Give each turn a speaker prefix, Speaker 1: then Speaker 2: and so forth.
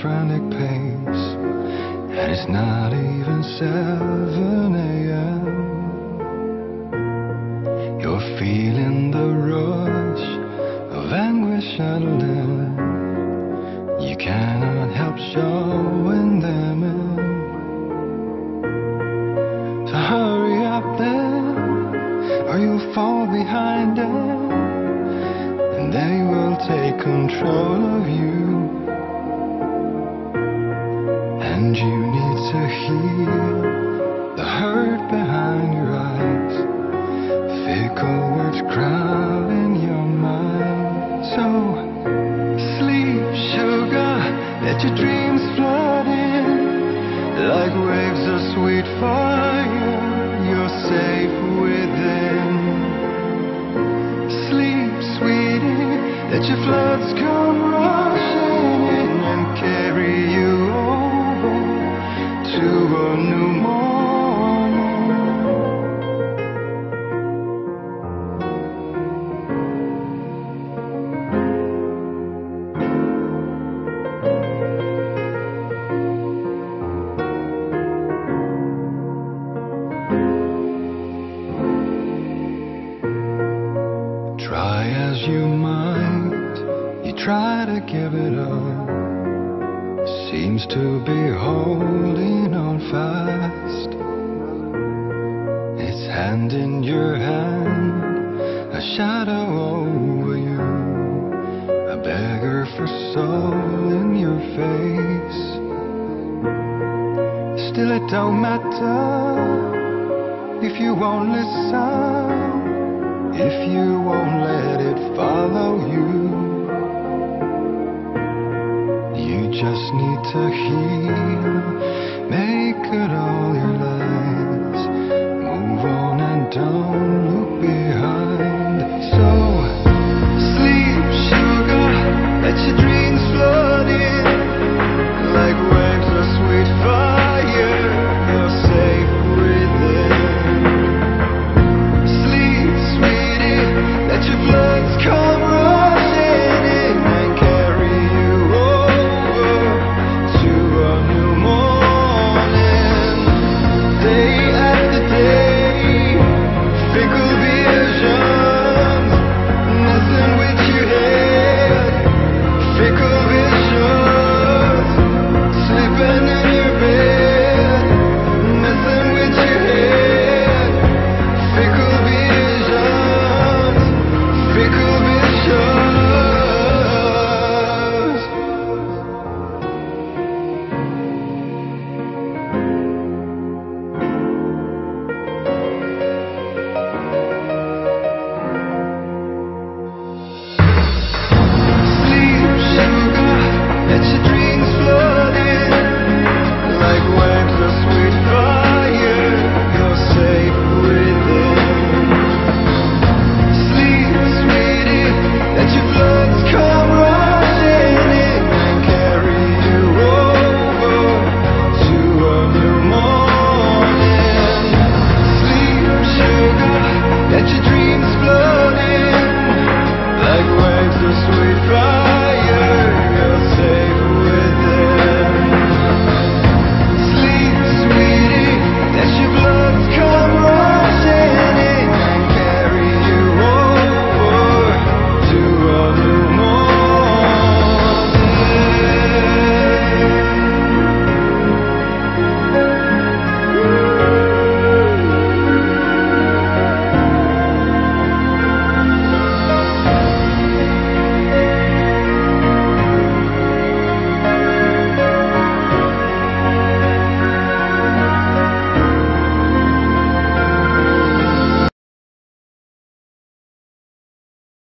Speaker 1: frantic pace, and it's not even 7 a.m. You're feeling the rush of anguish and adrenaline. You cannot help showing them in. So hurry up then, or you'll fall behind them, and they will take control of you. And you need to heal the hurt behind your eyes, fickle words crowding your mind. So sleep, sugar, let your dreams flood in like waves of sweet fire. Try to give it up. Seems to be holding on fast. It's hand in your hand, a shadow over you, a beggar for soul in your face. Still, it don't matter if you won't listen if you won't let just need